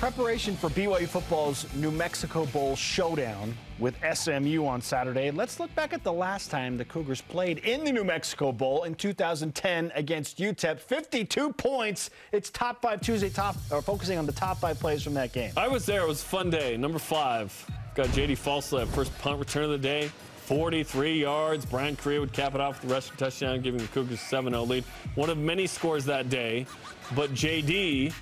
Preparation for BYU football's New Mexico Bowl showdown with SMU on Saturday. Let's look back at the last time the Cougars played in the New Mexico Bowl in 2010 against UTEP. 52 points. It's top five Tuesday, top or focusing on the top five plays from that game. I was there. It was a fun day. Number five, got JD Falslev, first punt return of the day. 43 yards. Bryan Kariya would cap it off with the rushing touchdown, giving the Cougars a 7-0 lead. One of many scores that day, but JD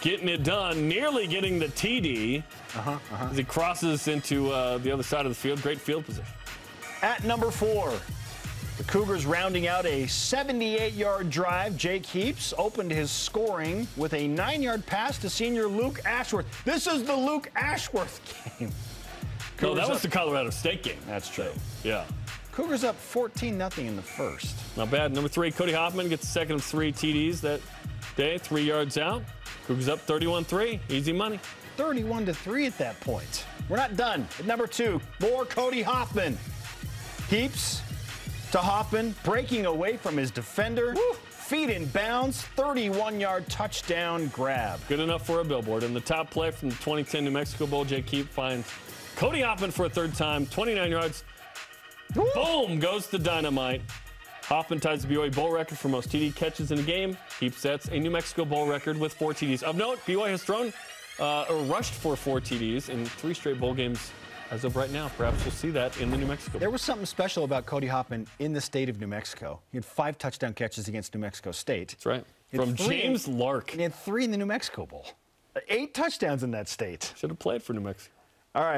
getting it done, nearly getting the TD Uh-huh, uh-huh. as he crosses into uh, the other side of the field. Great field position. At number four, the Cougars rounding out a 78-yard drive. Jake Heaps opened his scoring with a nine-yard pass to senior Luke Ashworth. This is the Luke Ashworth game. No, that was up- the Colorado State game. That's true. Yeah. Cougars up 14-0 in the first. Not bad. Number three, Cody Hoffman gets the second of three TDs that day, three yards out. Cougars up 31-3. Easy money. 31 to 3 at that point. We're not done. At number two, more Cody Hoffman. Heaps to Hoffman, breaking away from his defender. Feet in bounds, 31 yard touchdown grab. Good enough for a billboard. And the top play from the 2010 New Mexico Bowl, Jake Heaps finds Cody Hoffman for a third time, 29 yards. Boom goes the dynamite. Hoffman ties the BYU Bowl record for most TD catches in a game. Heaps sets a New Mexico Bowl record with four TDs. Of note, BYU has thrown uh, or rushed for four TDs in three straight bowl games as of right now. Perhaps we'll see that in the New Mexico There was something special about Cody Hoffman in the state of New Mexico. He had five touchdown catches against New Mexico State. That's right. From three- James Lark. And he had three in the New Mexico Bowl. Eight touchdowns in that state. Should have played for New Mexico. All right.